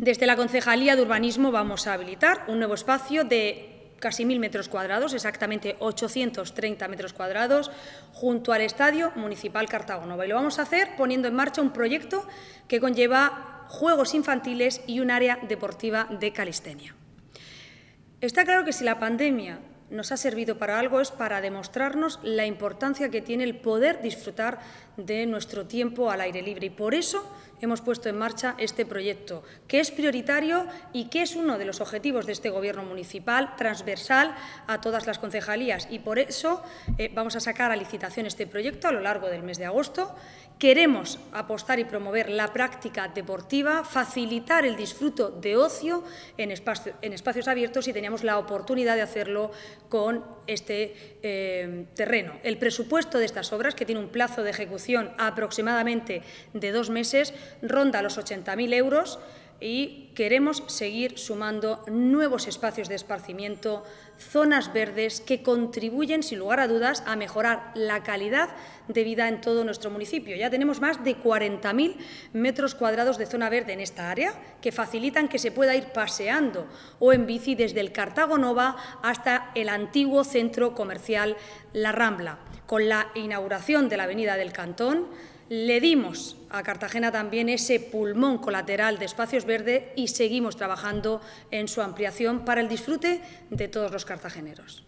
Desde la Concejalía de Urbanismo vamos a habilitar un nuevo espacio de casi mil metros cuadrados, exactamente 830 metros cuadrados, junto al Estadio Municipal Cartagonova. Y lo vamos a hacer poniendo en marcha un proyecto que conlleva juegos infantiles y un área deportiva de calistenia. Está claro que si la pandemia nos ha servido para algo es para demostrarnos la importancia que tiene el poder disfrutar de nuestro tiempo al aire libre y por eso hemos puesto en marcha este proyecto, que es prioritario y que es uno de los objetivos de este Gobierno municipal, transversal a todas las concejalías. Y por eso eh, vamos a sacar a licitación este proyecto a lo largo del mes de agosto. Queremos apostar y promover la práctica deportiva, facilitar el disfruto de ocio en, en espacios abiertos y teníamos la oportunidad de hacerlo con este eh, terreno. El presupuesto de estas obras, que tiene un plazo de ejecución aproximadamente de dos meses, ronda los 80.000 euros y queremos seguir sumando nuevos espacios de esparcimiento, zonas verdes que contribuyen, sin lugar a dudas, a mejorar la calidad de vida en todo nuestro municipio. Ya tenemos más de 40.000 metros cuadrados de zona verde en esta área que facilitan que se pueda ir paseando o en bici desde el Cartago Nova hasta el antiguo centro comercial La Rambla. Con la inauguración de la Avenida del Cantón, le dimos a Cartagena también ese pulmón colateral de espacios verdes y seguimos trabajando en su ampliación para el disfrute de todos los cartageneros.